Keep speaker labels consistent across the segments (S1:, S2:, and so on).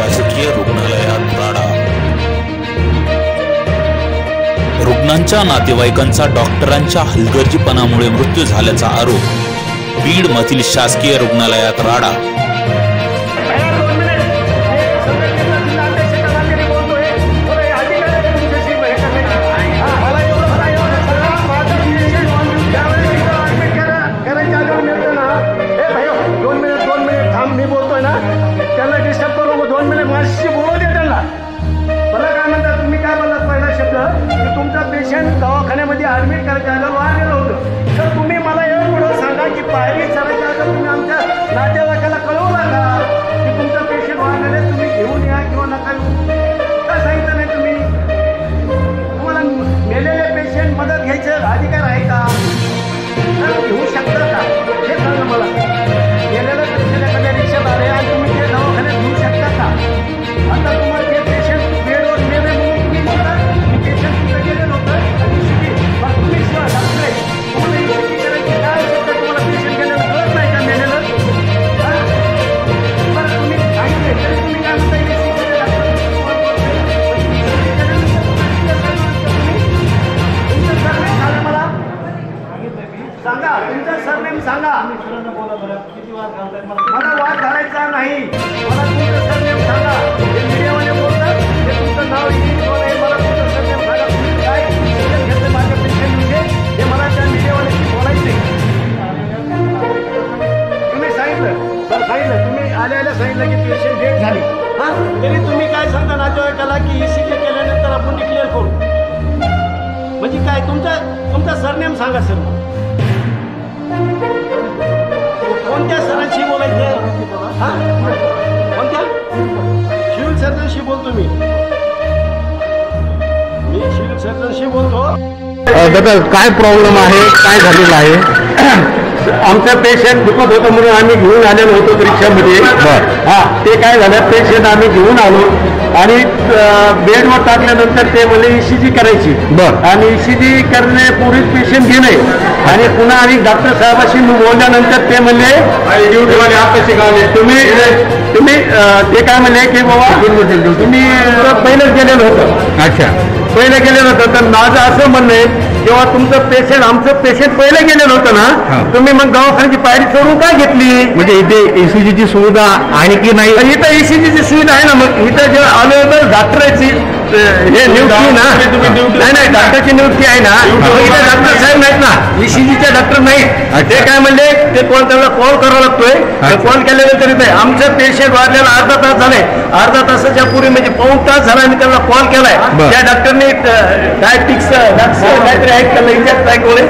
S1: शासकीय रुग्णालयात राडा रुग्णांच्या नातेवाईकांचा डॉक्टरांच्या हलगर्जीपणामुळे मृत्यू झाल्याचा आरोप बीड मधील शासकीय रुग्णालयात राडा.
S2: नको बोलू दे त्यांना मला काय म्हणता तुम्ही काय बोललात पहिला शब्द? की तुमचा पेशंट दवाखान्यामध्ये ऍडमिट करायला वाढलेलं होतं. तर तुम्ही मला एवढं पुढं सांगा की पायरी चढायच्या आता तुम्ही आमच्या नातेवाईकाला कळवला का की तुमचा पेशंट वाढलेला तुम्ही घेऊन या किंवा नका येऊ का सांगितलं नाही तुम्ही? तुम्हाला मेलेले पेशंट मदत घ्यायचं अधिकार आहे का? घेऊ शकता. सांगा तुमचं सरनेम सांगा. मला वाद घालायचा नाही. मला तुमचं सरनेम सांगा. हे बोलतात हे तुमचं नाव मला तुमचं सरनेम सांगा. तुम्ही काय डिसिजन घेतलं माझ्या पेशंटविषयी हे मला त्या बोलायचे तुम्ही सांगितलं. तुम्ही आल्या आल्या सांगितलं की पेशंट डेट झाली. हां? तरी तुम्ही काय सांगता नातेवाईकाला की ई सी केल्यानंतर आपण डिक्लेअर करू? म्हणजे काय तुमचा तुमचा सरनेम सांगा सर. कोणत्या सरांशी बोलायचं? हा? कोणत्या? शिविल सर्जनशी बोलतो मी. मी शिविल सर्जनशी बोलतो.
S3: दादा काय प्रॉब्लेम आहे? काय झालेलं आहे?
S2: आमचं पेशंट दुखत होतं म्हणून आम्ही घेऊन आलेलो होतो रिक्षामध्ये हा ते काय झालं? पेशंट आम्ही घेऊन आलो. आणि बेडवर टाकल्यानंतर ते म्हणले ईसीजी करायची.
S3: बर.
S2: आणि ईसीजी करण्यापूर्वीच पेशंट गेले आणि पुन्हा आणि डॉक्टर साहेबाशी बोलल्यानंतर ते म्हणले तुम्ही तुम्ही ते काय म्हणले की बाबा तुम्ही पहिलेच गेलेलं होतं.
S3: अच्छा.
S2: पहिले गेलेलं होतं. तर माझं असं म्हणणं आहे जेव्हा तुमचं पेशंट आमचं पेशंट पहिले गेलेलं होतं. ना तुम्ही मग दवाखान्याची पायरी सोडून काय घेतली?
S3: म्हणजे इथे एसीजीची सुविधा आहे की नाही?
S2: तर इथं ईसीजीची सुविधा आहे ना मग इथं जे अवेलेबल डॉक्टरांची अं, हे नियुक्ती ना. नाही नाही डॉक्टरची नियुक्ती आहे ना. डॉक्टर साहेब नाहीत ना ईसीजीचे डॉक्टर नाहीत ते काय म्हणले ते कोण त्यांना कॉल करावा लागतोय? कॉल केल्यानंतर नाही आमचं पेशंट वाढलेला अर्धा तास झाले. अर्धा तासाच्या पूर्वी म्हणजे पाऊन तास झाला मी त्यांना कॉल केलाय. त्या डॉक्टरने डायटिक्स काहीतरी आहेत त्याला इंजेक्ट काय कोणी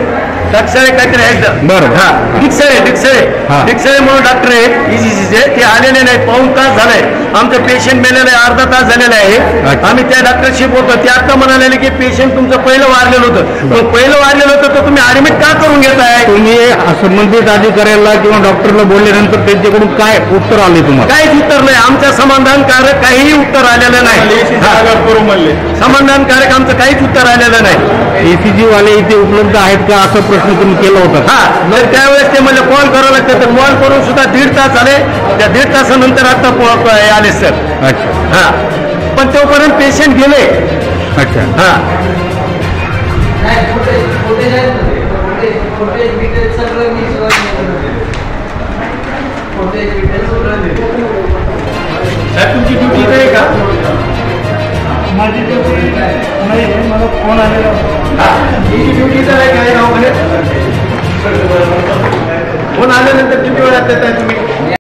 S2: डॉक्टर काहीतरी आहेत
S3: बरं.
S2: हा डिक्सळे डिक्सळे
S3: हा.
S2: डिक्सळे म्हणून डॉक्टर आहेत इजीसीचे ते आलेले नाही पाऊन तास झालाय. आमचं पेशंट मेलेलं आहे अर्धा तास झालेला आहे. आम्ही त्या डॉक्टरशी बोलतो ते आता म्हणाले की पेशंट तुमचं पहिलं वारलेलं होतं. मग पहिलं वारलेलं होतं तर तुम्ही ऍडमिट का करून घेताय?
S3: तुम्ही संबंधित अधिकाऱ्याला किंवा डॉक्टरला बोलल्यानंतर त्यांच्याकडून काय उत्तर आले तुम्हाला?
S2: काहीच उत्तर नाही. आमच्या समाधानकारक काहीही उत्तर आलेलं नाही. हा. समाधानकारक आमचं काहीच उत्तर आलेलं नाही.
S3: एसीजी वाले इथे उपलब्ध आहेत का? असा प्रश्न तुम्ही केला होता
S2: हा तर त्यावेळेस ते मला कॉल करावं लागतं तर कॉल करून सुद्धा दीड तास झाले त्या दीड तासानंतर आता पो- हे आले सर
S3: अच्छा
S2: हा पण तोपर्यंत पेशंट गेले
S3: अच्छा
S2: हा साहेब
S4: माझी ड्युटी नाही मला फोन आलेला
S2: ड्युटी तर आहे काय दवाखान्यात फोन आल्यानंतर किती वेळात देताय तुम्ही?